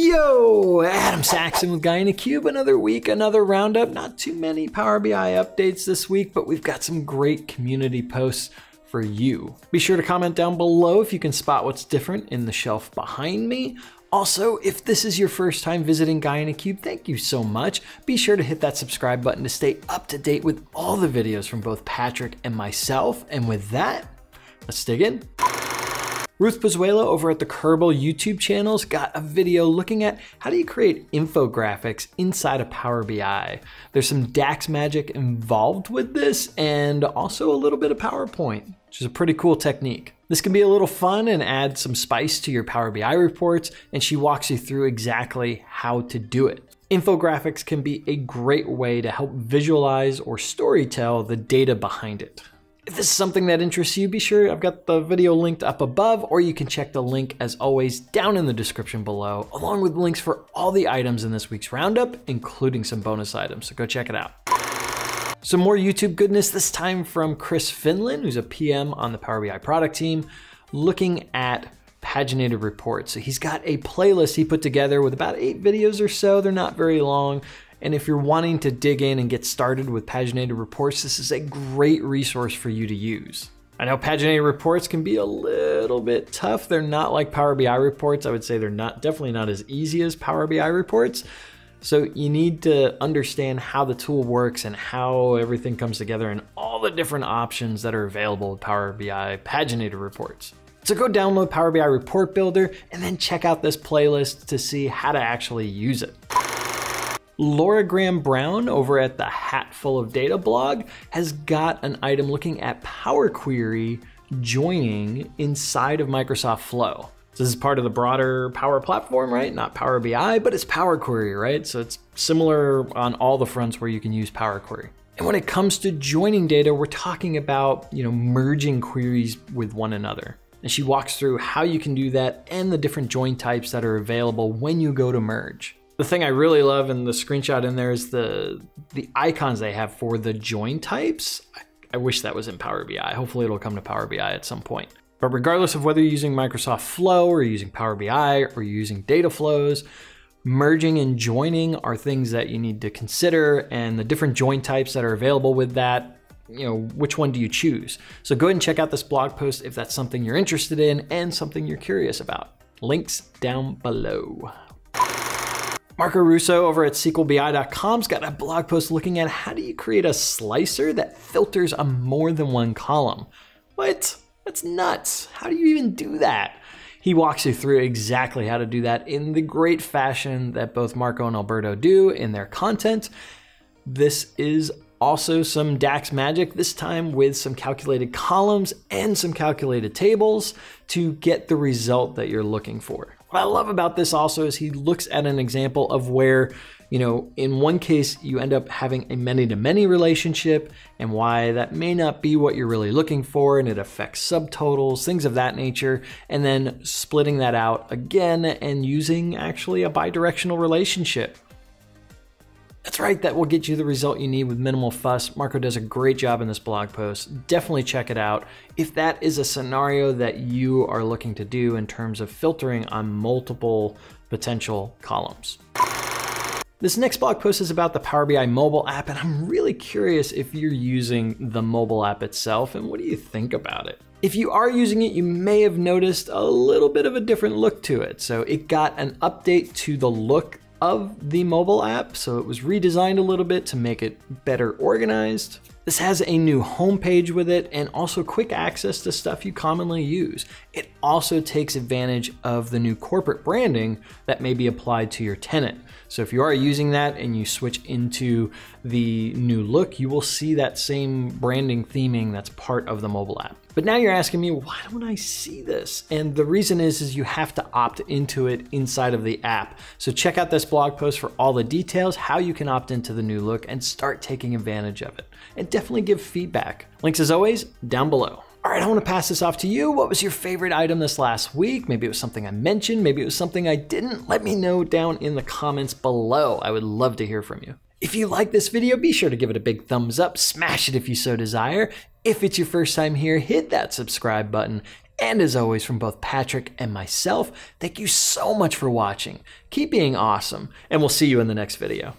Yo, Adam Saxton with Guy in a Cube. Another week, another roundup. Not too many Power BI updates this week, but we've got some great community posts for you. Be sure to comment down below if you can spot what's different in the shelf behind me. Also, if this is your first time visiting Guy in a Cube, thank you so much. Be sure to hit that subscribe button to stay up to date with all the videos from both Patrick and myself. And with that, let's dig in. Ruth Pozuelo over at the Curbal YouTube channel's got a video looking at how do you create infographics inside of Power BI. There's some DAX magic involved with this and also a little bit of PowerPoint, which is a pretty cool technique. This can be a little fun and add some spice to your Power BI reports, and she walks you through exactly how to do it. Infographics can be a great way to help visualize or storytell the data behind it. If this is something that interests you, be sure I've got the video linked up above, or you can check the link as always down in the description below, along with links for all the items in this week's roundup, including some bonus items, so go check it out. Some more YouTube goodness, this time from Chris Finlan, who's a PM on the Power BI product team, looking at paginated reports. So he's got a playlist he put together with about eight videos or so. They're not very long. And if you're wanting to dig in and get started with paginated reports, this is a great resource for you to use. I know paginated reports can be a little bit tough. They're not like Power BI reports. I would say they're not definitely not as easy as Power BI reports. So you need to understand how the tool works and how everything comes together and all the different options that are available with Power BI paginated reports. So go download Power BI Report Builder and then check out this playlist to see how to actually use it. Laura Graham Brown over at the Hatful of Data blog has got an item looking at Power Query joining inside of Microsoft Flow. This is part of the broader Power Platform, right? Not Power BI, but it's Power Query, right? So it's similar on all the fronts where you can use Power Query. And when it comes to joining data, we're talking about, you know, merging queries with one another. And she walks through how you can do that and the different join types that are available when you go to merge. The thing I really love in the screenshot in there is the the icons they have for the join types. I, I wish that was in Power BI. Hopefully it'll come to Power BI at some point. But regardless of whether you're using Microsoft Flow or using Power BI or you're using data flows, merging and joining are things that you need to consider and the different join types that are available with that you know, which one do you choose? So go ahead and check out this blog post if that's something you're interested in and something you're curious about. Links down below. Marco Russo over at SQLBI.com's got a blog post looking at how do you create a slicer that filters on more than one column. What? That's nuts. How do you even do that? He walks you through exactly how to do that in the great fashion that both Marco and Alberto do in their content. This is also some DAX magic, this time with some calculated columns and some calculated tables to get the result that you're looking for. What I love about this also is he looks at an example of where, you know, in one case you end up having a many to many relationship and why that may not be what you're really looking for and it affects subtotals, things of that nature, and then splitting that out again and using actually a bidirectional relationship that's right, that will get you the result you need with minimal fuss. Marco does a great job in this blog post. Definitely check it out. If that is a scenario that you are looking to do in terms of filtering on multiple potential columns. This next blog post is about the Power BI mobile app, and I'm really curious if you're using the mobile app itself and what do you think about it? If you are using it, you may have noticed a little bit of a different look to it. So it got an update to the look of the mobile app, so it was redesigned a little bit to make it better organized. This has a new homepage with it and also quick access to stuff you commonly use. It also takes advantage of the new corporate branding that may be applied to your tenant. So if you are using that and you switch into the new look, you will see that same branding theming that's part of the mobile app. But now you're asking me, why don't I see this? And the reason is, is you have to opt into it inside of the app. So check out this blog post for all the details, how you can opt into the new look and start taking advantage of it. And definitely give feedback. Links as always, down below. All right, I want to pass this off to you. What was your favorite item this last week? Maybe it was something I mentioned, maybe it was something I didn't. Let me know down in the comments below. I would love to hear from you. If you like this video, be sure to give it a big thumbs up, smash it if you so desire. If it's your first time here, hit that subscribe button. And as always, from both Patrick and myself, thank you so much for watching. Keep being awesome, and we'll see you in the next video.